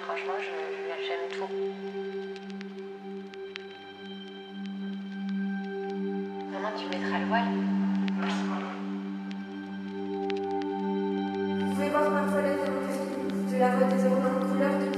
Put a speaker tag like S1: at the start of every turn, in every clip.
S1: franchement, je- j'aime tout. Maman, tu mettras le voile?
S2: Vous pouvez voir parfois la de. Je la vois désormais en couleur depuis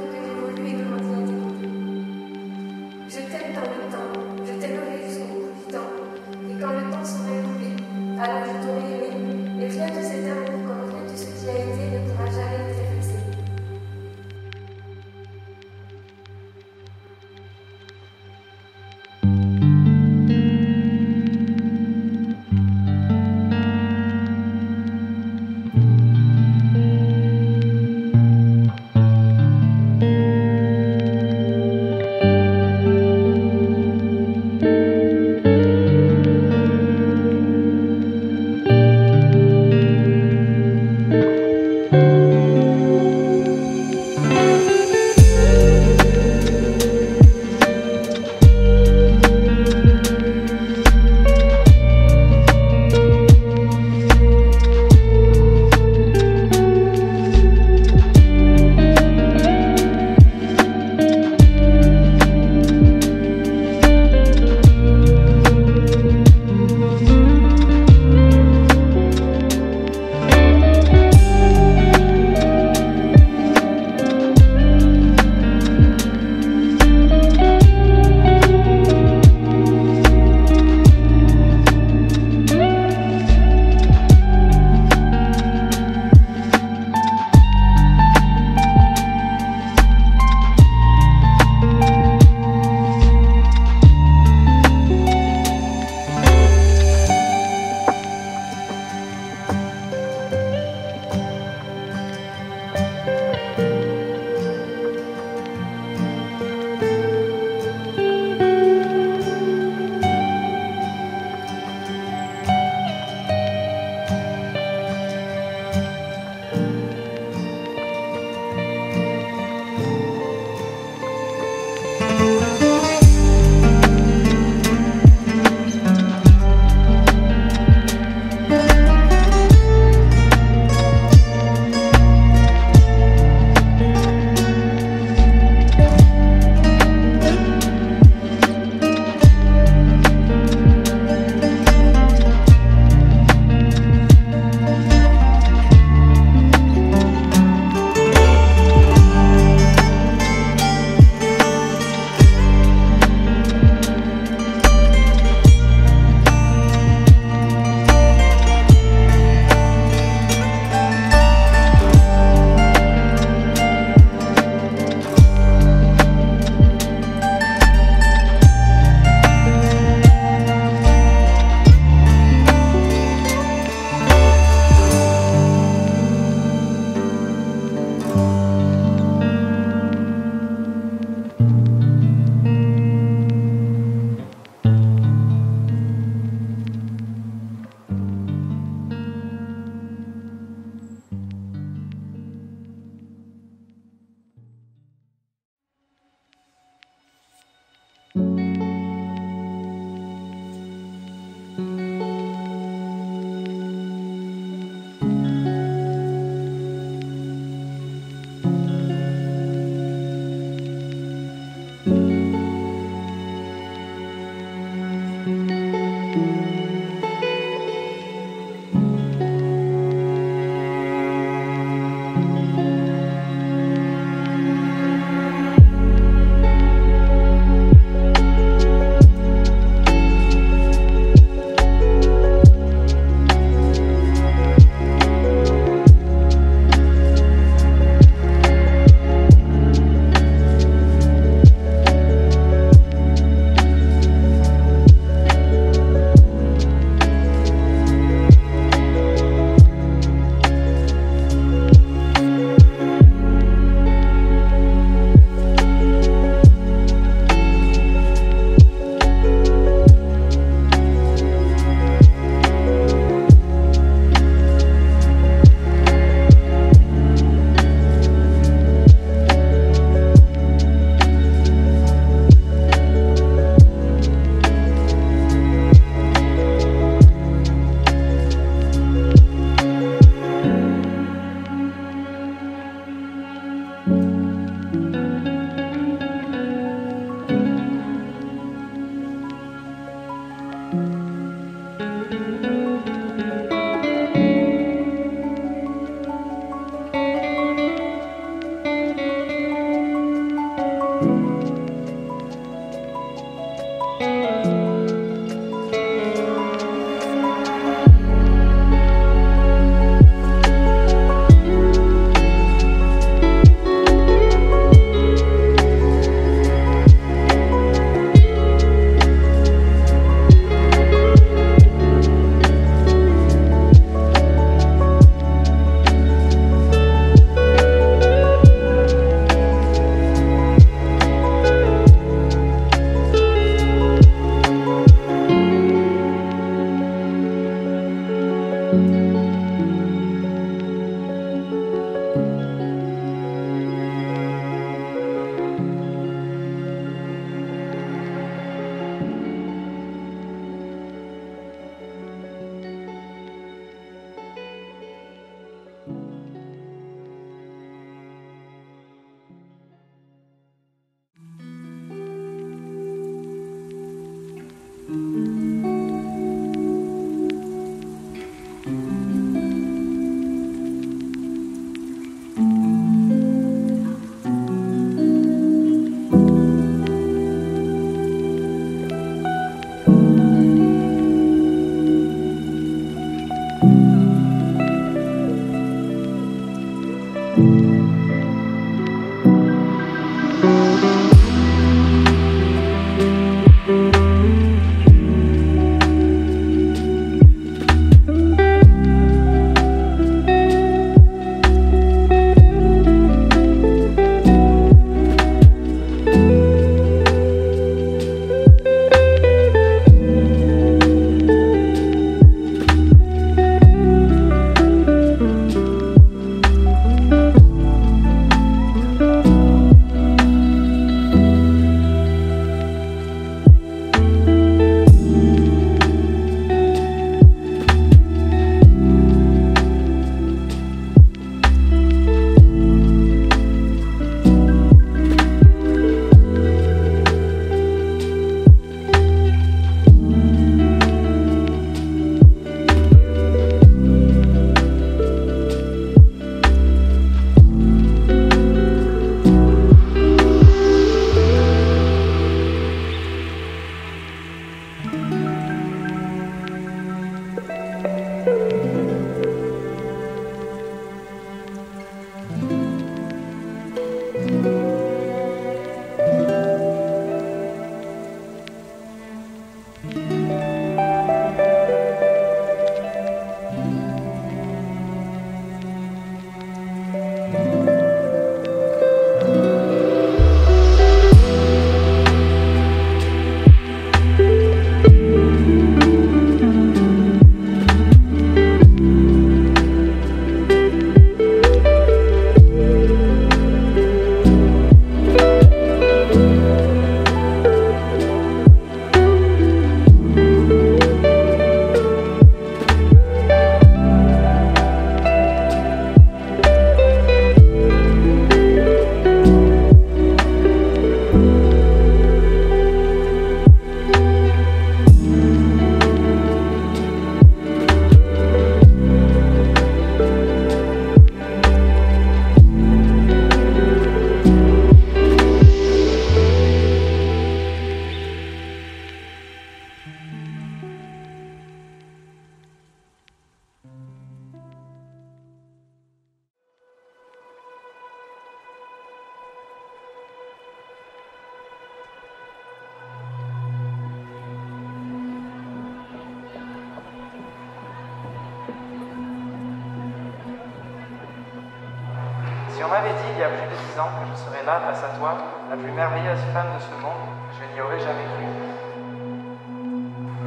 S3: Si on m'avait dit il y a plus de dix ans que je serais là face à toi, la plus merveilleuse femme de ce monde, je n'y aurais jamais cru.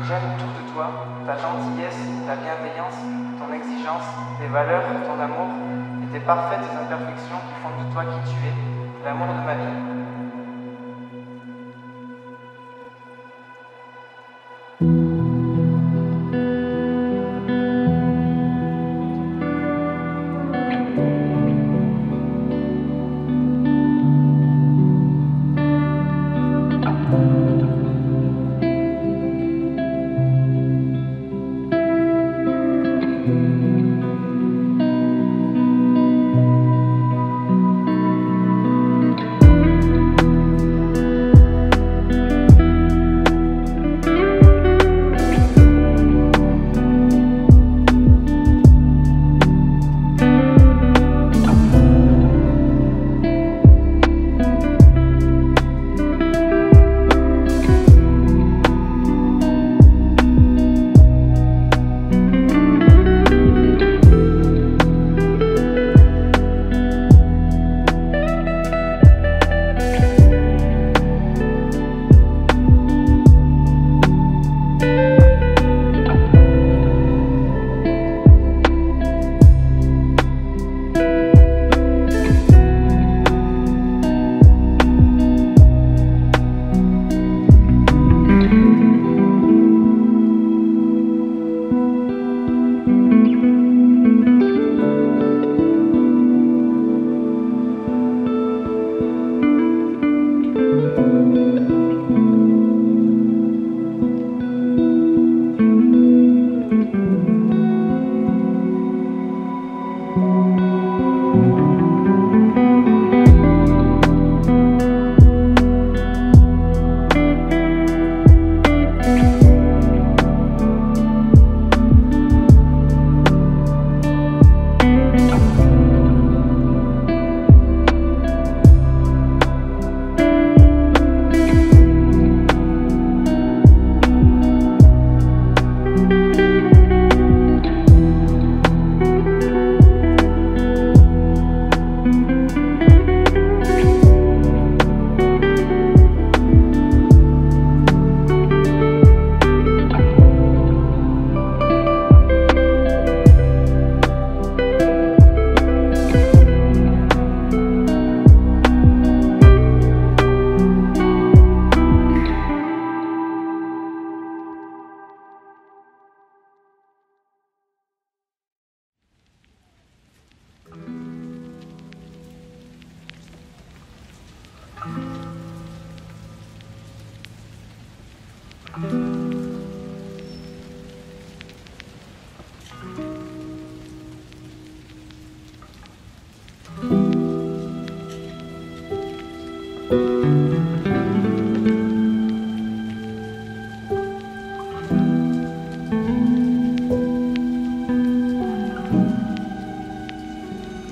S3: J'aime tout de toi, ta gentillesse, ta bienveillance, ton exigence, tes valeurs, ton amour et tes parfaites imperfections qui font de toi qui tu es, l'amour de ma vie.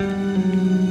S4: Música